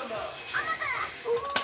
あなただ!